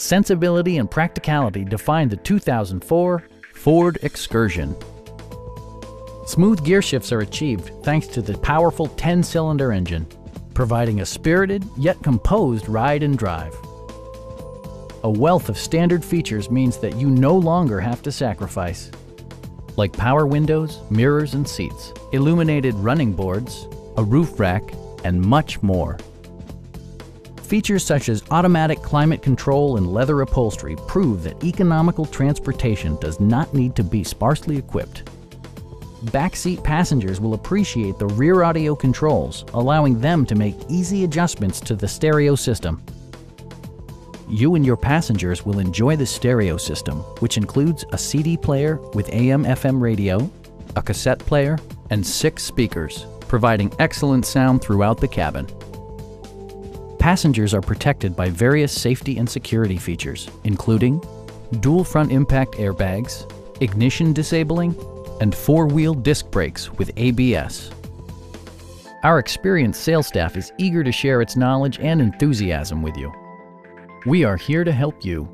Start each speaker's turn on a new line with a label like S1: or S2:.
S1: sensibility and practicality define the 2004 Ford Excursion. Smooth gear shifts are achieved thanks to the powerful 10-cylinder engine, providing a spirited yet composed ride and drive. A wealth of standard features means that you no longer have to sacrifice, like power windows, mirrors and seats, illuminated running boards, a roof rack, and much more. Features such as automatic climate control and leather upholstery prove that economical transportation does not need to be sparsely equipped. Backseat passengers will appreciate the rear audio controls, allowing them to make easy adjustments to the stereo system. You and your passengers will enjoy the stereo system, which includes a CD player with AM FM radio, a cassette player, and six speakers, providing excellent sound throughout the cabin. Passengers are protected by various safety and security features, including dual front impact airbags, ignition disabling, and four-wheel disc brakes with ABS. Our experienced sales staff is eager to share its knowledge and enthusiasm with you. We are here to help you